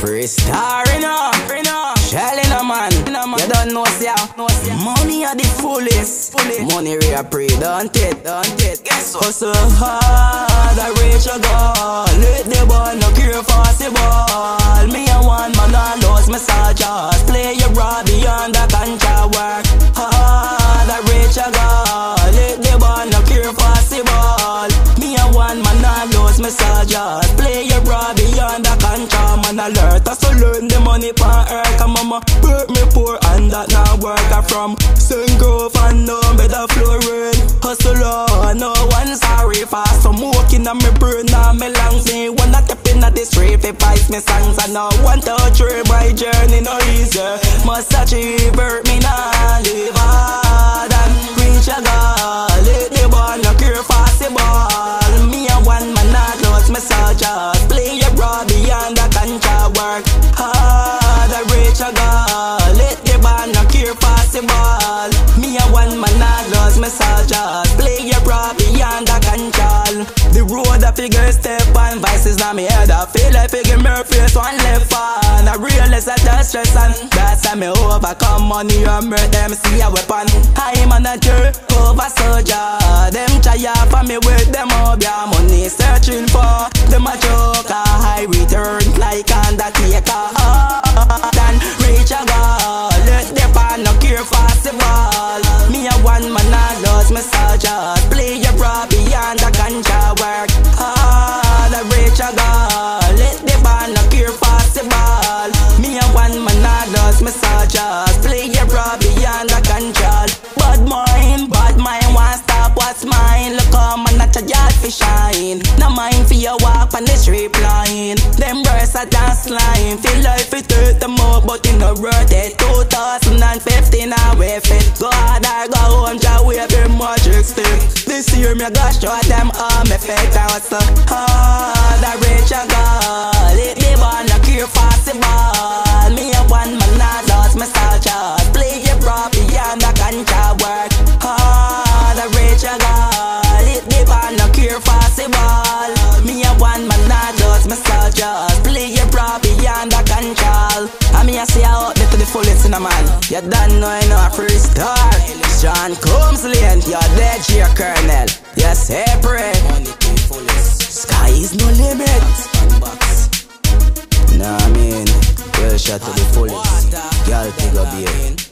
Free star, you know, you know. Shelling a man, you don't know, see Money are the fullest, Money real pre, don't it, don't it. Hustle hard, I reach a goal. Let the ball, no care for the ball. Me a one man, I lost my soldiers. Play your broad beyond the contract work. Hard, I reach a goal. Let the ball, no care for the ball. Me a one man, I lost my soldiers. Play money pan earth. Come mama, work me poor and that now work. I from Sungrove and no better flooring. Hustle on, no one sorry fast. So walking on me burn now me lungs. Me that step in the street fi fight me songs. I know one touch my journey no easy. Must achieve, hurt me now live hard and reach a goal. Let the ball no care fast road I figure step on vices now me head. I feel like figure me face one left on. I realize that the stress and that's how me overcome money and murder them see a weapon. I'm on a journey over soldier. Them try for me with them up, yeah, money searching for them a joke. A high return like undertaker. Then reach a goal. Let the pan no care possible. Me a one man, I lost my soldiers. Play your broad stop what's mine. Look how a yard for shine. No mind for your walk on the street line. Them girls are dance line. Feel like it hurt them out, but in the worth it. 2015, I wave it. Go hard, I go home, just wave them magic stick. This year, me got show them all me fake. I was so hard, I reach a goal. It live on a possible. Me a one man, I lost my soldiers. Play your prop beyond the control. I mean, I see out there to the fullest in a man. You don't know, you know, a free star. John Combs Lane, you're dead, your colonel. You're separate. Sky is no limit. Nah, I mean, well shot to the fullest. Girl, take a beer.